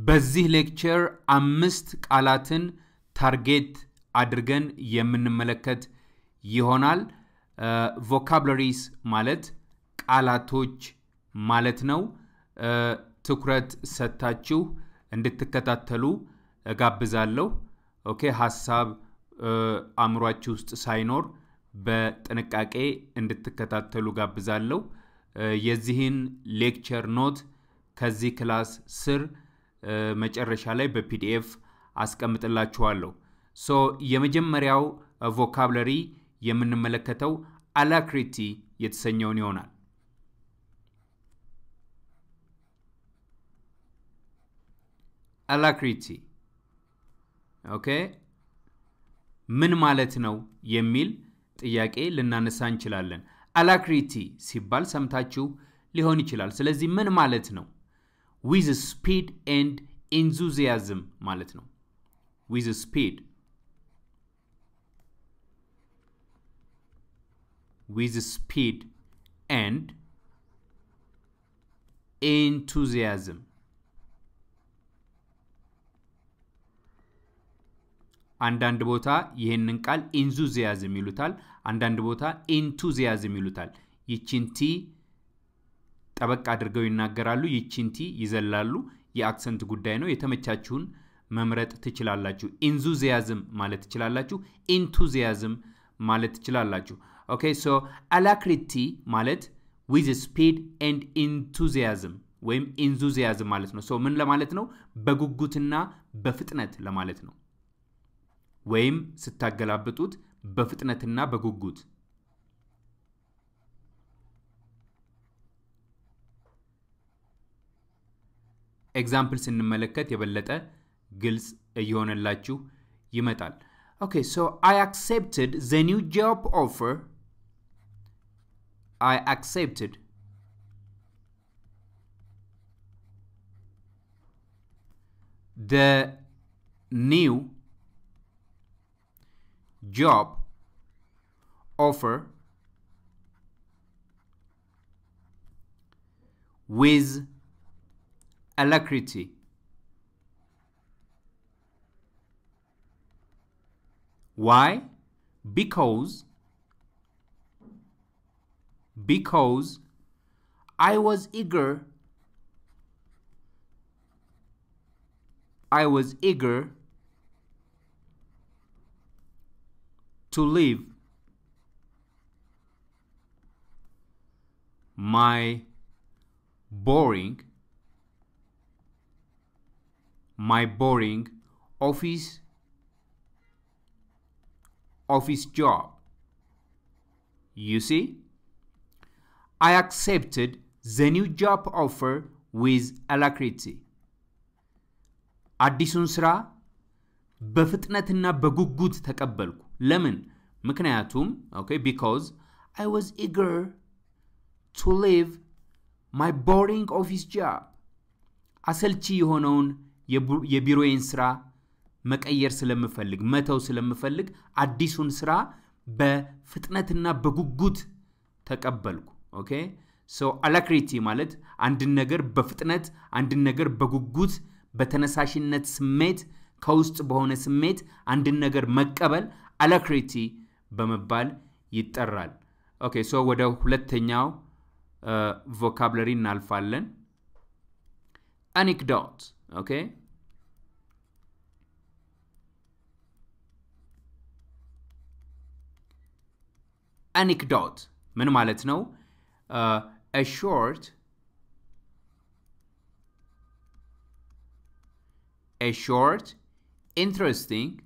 በዚህ lecture አምስት ቃላትን target አድርገን የምንመለከት ይሆናል። Vocabularies ማለት ቃላቶች ማለት ነው። ትኩረት ሰጥታችሁ እንድትከታተሉ እጋብዛለሁ። Okay፣ ሀሳብ አእምሯችሁ ውስጥ ሳይኖር በጥንቃቄ እንድትከታተሉ እጋብዛለሁ። የዚህን lecture note ከዚህ class ስር መጨረሻ ላይ በ PDF አስቀምጥላችኋለሁ። So የመጀመሪያው vocabulary የምንመለከተው alacrity የተሰኘውን ይሆናል። Alacrity okay፣ ምን ማለት ነው የሚል ጥያቄ ልናነሳ እንችላለን። Alacrity ሲባል ሰምታችሁ ሊሆን ይችላል። ስለዚህ ምን ማለት ነው? ዊዝ ስፒድ ኤንድ ኢንዙዚያዝም ማለት ነው። ዊዝ ስፒድ ዊዝ ስፒድ ኤንድ ኢንቱዚያዝም አንዳንድ ቦታ ይህንን ቃል ኢንዙዚያዝም ይሉታል። አንዳንድ ቦታ ኢንቱዚያዝም ይሉታል። ይቺን ቲ ጠበቅ አድርገው ይናገራሉ። ይቺን t ይዘላሉ። የ accent ጉዳይ ነው። የተመቻችሁን መምረጥ ትችላላችሁ። Enthusiasm ማለት ትችላላችሁ። Enthusiasm ማለት ትችላላችሁ። Okay so alacrity ማለት with speed and enthusiasm ወይም enthusiasm ማለት ነው። So ምን ለማለት ነው? በጉጉትና በፍጥነት ለማለት ነው። ወይም ስታገላብጡት በፍጥነትና በጉጉት ኤግዛምፕል ስንመለከት የበለጠ ግልጽ እየሆነላችሁ ይመጣል። ኦኬ ሶ አይ አክሴፕትድ ዘ ኒው ጆብ ኦፈር አይ አክሴፕትድ the new job offer with alacrity. Why? Because because I was eager I was eager to leave my boring my boring office office job you see i accepted the new job offer with alacrity አዲሱን ስራ በፍጥነትና በጉጉት ተቀበልኩ ለምን ምክንያቱም ኦኬ ቢካዝ አይ ዋዝ ኢገር ቱ ሊቭ ማይ ቦሪንግ ኦፊስ ጃብ አሰልቺ የሆነውን የቢሮዬን ስራ መቀየር ስለምፈልግ መተው ስለምፈልግ አዲሱን ስራ በፍጥነትና በጉጉት ተቀበልኩ። Okay? So alacrity ማለት አንድን ነገር በፍጥነት አንድን ነገር በጉጉት በተነሳሽነት ስሜት ከውስጥ በሆነ ስሜት አንድን ነገር መቀበል alacrity በመባል ይጠራል። Okay? So ወደ ሁለተኛው vocabulary እናልፋለን። Anecdote okay አኒክዶት ምን ማለት ነው a short a short interesting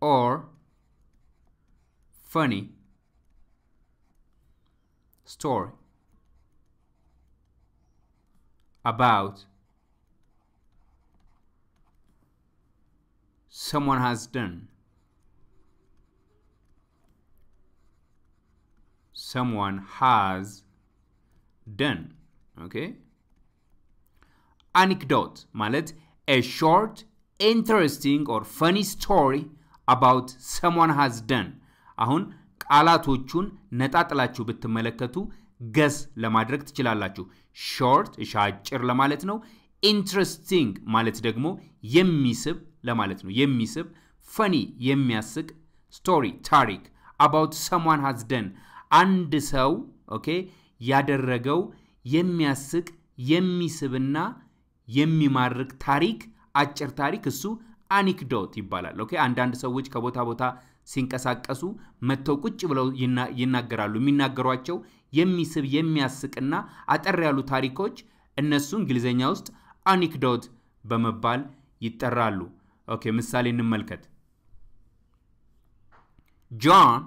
or funny story about someone has done someone has done okay anecdote ማለት a short interesting or funny story about someone has done አሁን ቃላቶቹን ነጣጥላችሁ ብትመለከቱ Guess ለማድረግ ትችላላችሁ። Short እሺ አጭር ለማለት ነው። Interesting ማለት ደግሞ የሚስብ ለማለት ነው። የሚስብ funny የሚያስቅ story ታሪክ about someone has done አንድ ሰው okay ያደረገው የሚያስቅ የሚስብና የሚማርክ ታሪክ አጭር ታሪክ እሱ anecdote ይባላል። Okay አንዳንድ ሰዎች ከቦታ ቦታ ሲንቀሳቀሱ መጥተው ቁጭ ብለው ይናገራሉ። የሚናገሯቸው የሚስብ የሚያስቅና አጠር ያሉ ታሪኮች እነሱ እንግሊዝኛ ውስጥ አኒክዶት በመባል ይጠራሉ። ኦኬ ምሳሌ እንመልከት። ጆን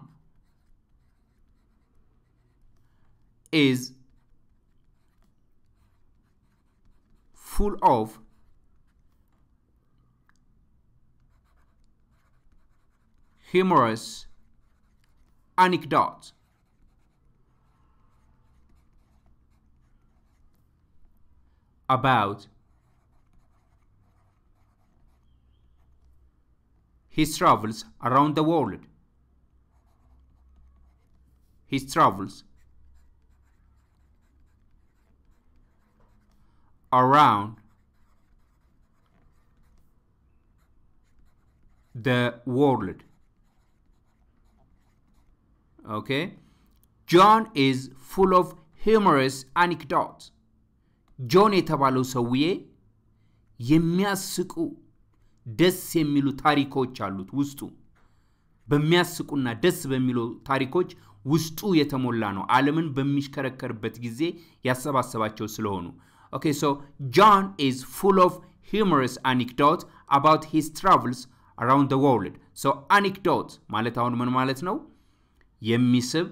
is full of humorous anecdotes. About his travels around the world. His travels around the world. Okay? John is full of humorous anecdotes. ጆን የተባለው ሰውዬ የሚያስቁ ደስ የሚሉ ታሪኮች አሉት ውስጡ። በሚያስቁና ደስ በሚሉ ታሪኮች ውስጡ የተሞላ ነው። ዓለምን በሚሽከረከርበት ጊዜ ያሰባሰባቸው ስለሆኑ Okay, so John is full of humorous anecdotes about his travels around the world. So anecdote ማለት አሁን ምን ማለት ነው? የሚስብ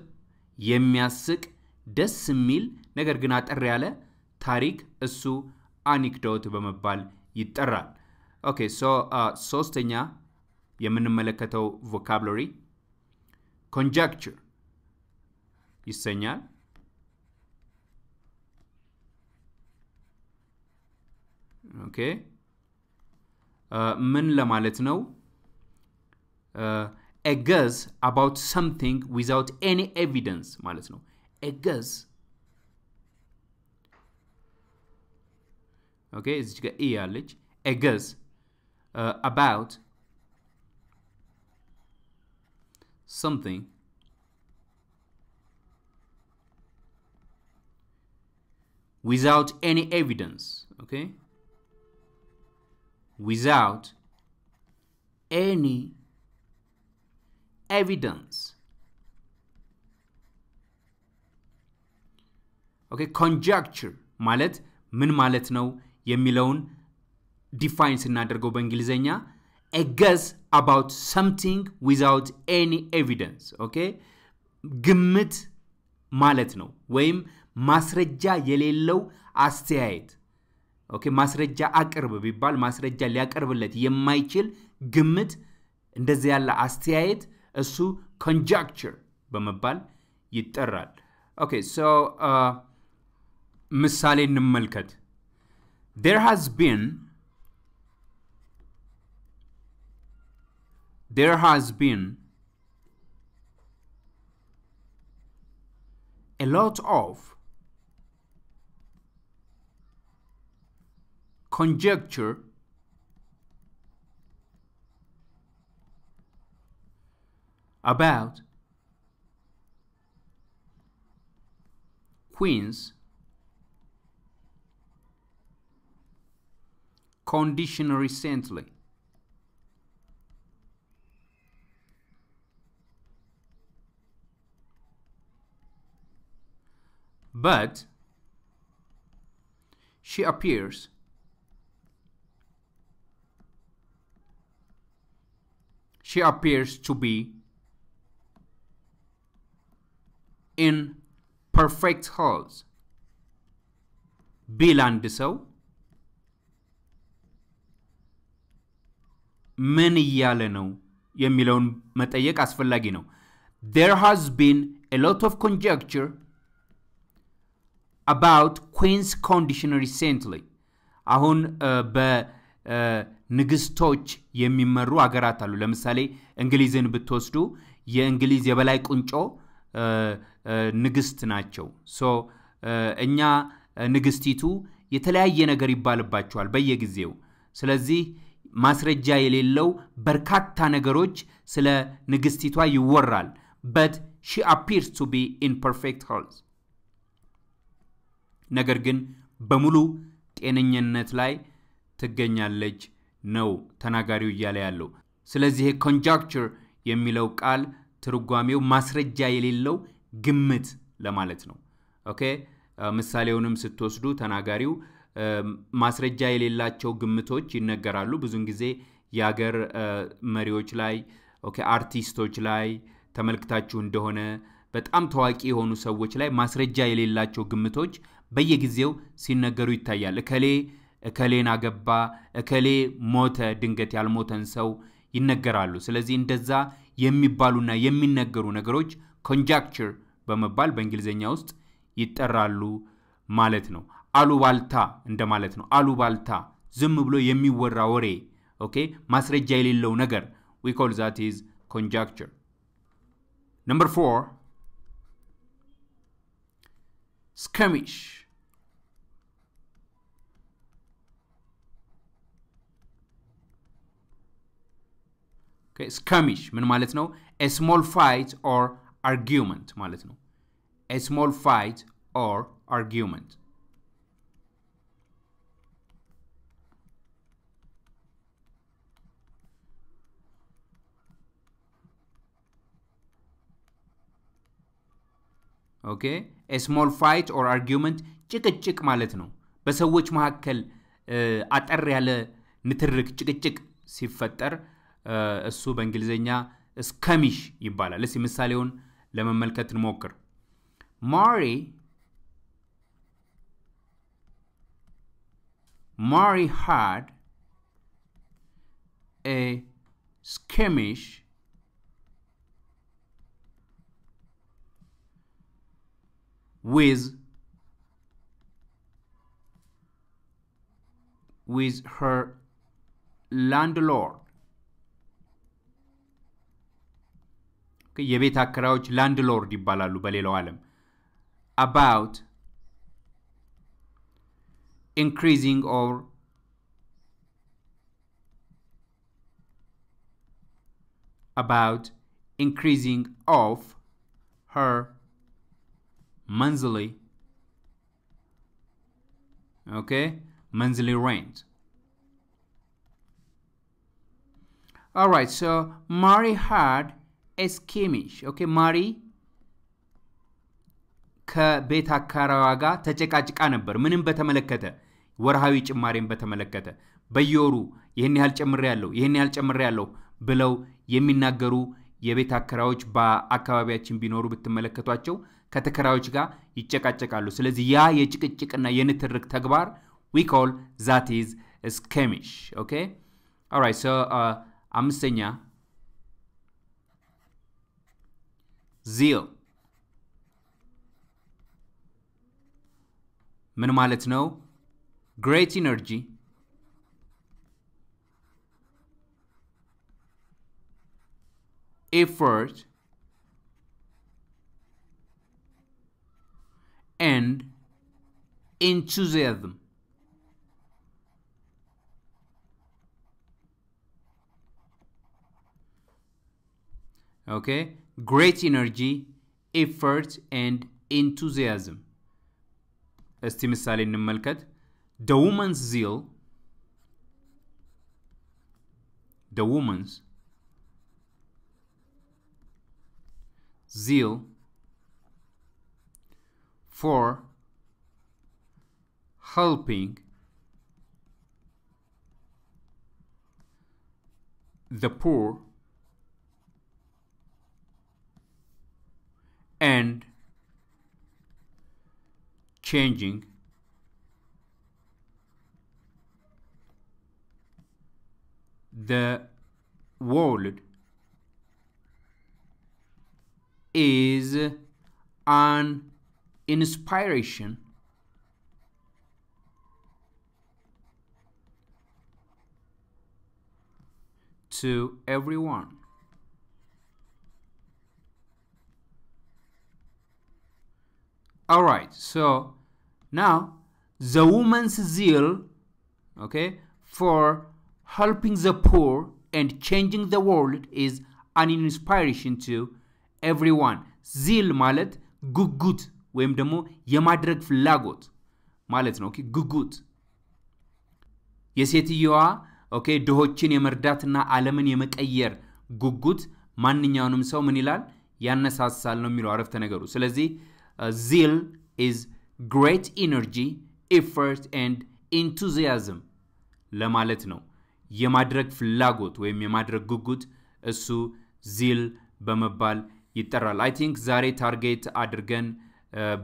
የሚያስቅ ደስ የሚል ነገር ግን አጠር ያለ ታሪክ እሱ anecdote በመባል ይጠራል። okay so ሶስተኛ የምንመለከተው vocabulary conjecture ይሰኛል። ኦኬ ምን ለማለት ነው? guess about something without any evidence ማለት ነው። guess ኦኬ እዚች ጋር ኢ ያለች guess uh, about something without any evidence okay without any evidence. ኦኬ ኮንጃክቸር ማለት ምን ማለት ነው የሚለውን ዲፋይን ስናደርገው በእንግሊዝኛ a guess about something without any evidence okay ግምት ማለት ነው ወይም ማስረጃ የሌለው አስተያየት okay ማስረጃ አቅርብ ቢባል ማስረጃ ሊያቀርብለት የማይችል ግምት እንደዚህ ያለ አስተያየት እሱ conjecture በመባል ይጠራል። okay so ምሳሌ እንመልከት። there has been there has been a lot of conjecture about Queen's condition recently. But she appears she appears to be in perfect health ቢል አንድ ሰው ምን እያለ ነው የሚለውን መጠየቅ አስፈላጊ ነው። there has been a lot of conjecture about queen's condition recently አሁን በንግስቶች የሚመሩ አገራት አሉ። ለምሳሌ እንግሊዝን ብትወስዱ የእንግሊዝ የበላይ ቁንጮ ንግስት ናቸው። so እኛ ንግስቲቱ የተለያየ ነገር ይባልባቸዋል በየጊዜው። ስለዚህ ማስረጃ የሌለው በርካታ ነገሮች ስለ ንግስቲቷ ይወራል። but she appears to be in perfect health ነገር ግን በሙሉ ጤነኝነት ላይ ትገኛለች ነው ተናጋሪው እያለ ያለው። ስለዚህ conjecture የሚለው ቃል ትርጓሜው ማስረጃ የሌለው ግምት ለማለት ነው። okay ምሳሌውንም ስትወስዱ ተናጋሪው ማስረጃ የሌላቸው ግምቶች ይነገራሉ። ብዙን ጊዜ የአገር መሪዎች ላይ okay አርቲስቶች ላይ ተመልክታችሁ እንደሆነ በጣም ታዋቂ የሆኑ ሰዎች ላይ ማስረጃ የሌላቸው ግምቶች በየጊዜው ሲነገሩ ይታያል። እከሌ እከሌን አገባ፣ እከሌ ሞተ፣ ድንገት ያልሞተን ሰው ይነገራሉ። ስለዚህ እንደዛ የሚባሉና የሚነገሩ ነገሮች conjecture በመባል በእንግሊዝኛ ውስጥ ይጠራሉ ማለት ነው። አሉባልታ እንደማለት ነው። አሉባልታ ዝም ብሎ የሚወራ ወሬ okay፣ ማስረጃ የሌለው ነገር we call that is conjecture። ነምበር ፎር skirmish skirmish ምን ማለት ነው? a small fight or argument ማለት ነው። a small fight or argument okay small fight or argument ጭቅጭቅ ማለት ነው። በሰዎች መካከል አጠር ያለ ንትርክ ጭቅጭቅ ሲፈጠር እሱ በእንግሊዝኛ skirmish ይባላል። እስቲ ምሳሌውን ለመመልከት እንሞክር። Mary Mary had a with with her landlord የቤት አከራዮች ላንድሎርድ ይባላሉ በሌላው ዓለም about increasing or about increasing of her monthly okay? Monthly rent. All right so mary had a skimish okay? Mary ከቤት አካራዋ ጋር ተጨቃጭቃ ነበር። ምንም በተመለከተ ወርሃዊ ጭማሬን በተመለከተ በየወሩ ይህን ያህል ጨምሬ ያለው ይህን ያህል ጨምሬ ያለው ብለው የሚናገሩ የቤት አከራዮች በአካባቢያችን ቢኖሩ ብትመለከቷቸው ከተከራዮች ጋር ይጨቃጨቃሉ። ስለዚህ ያ የጭቅጭቅና የንትርክ ተግባር we call that is skirmish። okay alright so አምስተኛ zeal ምን ማለት ነው? ግሬት ኢነርጂ effort and enthusiasm. Okay, great energy, effort and enthusiasm. እስቲ ምሳሌ እንመልከት። The woman's zeal, the woman's zeal for helping the poor and changing the world is an inspiration to everyone. All right, so now the woman's zeal, okay, for helping the poor and changing the world is an inspiration to everyone. Zeal malat, good, good. ወይም ደግሞ የማድረግ ፍላጎት ማለት ነው። ጉጉት የሴትየዋ okay ድሆችን የመርዳትና ዓለምን የመቀየር ጉጉት ማንኛውንም ሰው ምን ይላል ያነሳሳል ነው የሚለው አረፍተ ነገሩ። ስለዚህ zeal is great energy effort and enthusiasm ለማለት ነው። የማድረግ ፍላጎት ወይም የማድረግ ጉጉት እሱ zeal በመባል ይጠራል። I think ዛሬ target አድርገን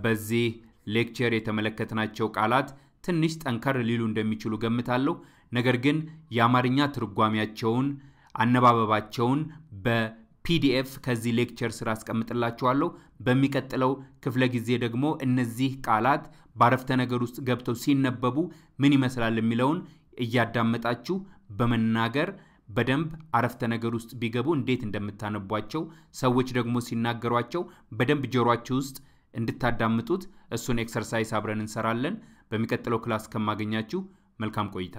በዚህ lecture የተመለከትናቸው ቃላት ትንሽ ጠንከር ሊሉ እንደሚችሉ ገምታለሁ። ነገር ግን የአማርኛ ትርጓሜያቸውን አነባበባቸውን በ PDF ከዚህ lecture ስር አስቀምጥላችኋለሁ። በሚቀጥለው ክፍለ ጊዜ ደግሞ እነዚህ ቃላት በአረፍተ ነገር ውስጥ ገብተው ሲነበቡ ምን ይመስላል የሚለውን እያዳመጣችሁ በመናገር በደንብ አረፍተ ነገር ውስጥ ቢገቡ እንዴት እንደምታነቧቸው ሰዎች ደግሞ ሲናገሯቸው በደንብ ጆሯችሁ ውስጥ እንድታዳምጡት እሱን exercise አብረን እንሰራለን። በሚቀጥለው class እስከማገኛችሁ መልካም ቆይታ